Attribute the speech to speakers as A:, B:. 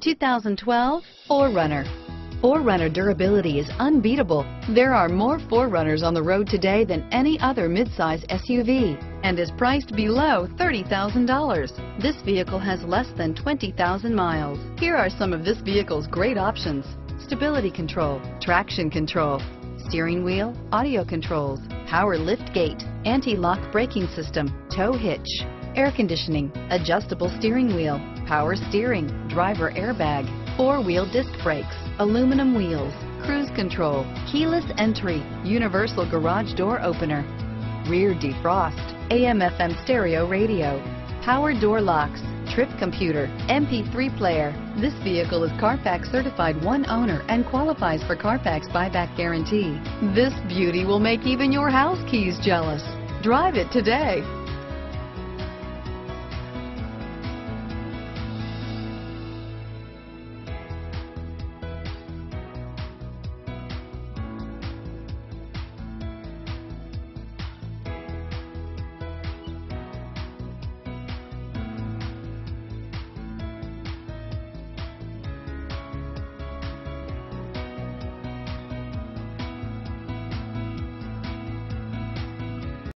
A: 2012 4Runner. 4Runner durability is unbeatable. There are more 4Runners on the road today than any other midsize SUV and is priced below $30,000. This vehicle has less than 20,000 miles. Here are some of this vehicle's great options. Stability control, traction control, steering wheel, audio controls, power lift gate, anti-lock braking system, tow hitch, air conditioning, adjustable steering wheel, power steering, driver airbag, four-wheel disc brakes, aluminum wheels, cruise control, keyless entry, universal garage door opener, rear defrost, AM FM stereo radio, power door locks, trip computer, MP3 player. This vehicle is Carfax certified one owner and qualifies for Carfax buyback guarantee. This beauty will make even your house keys jealous. Drive it today.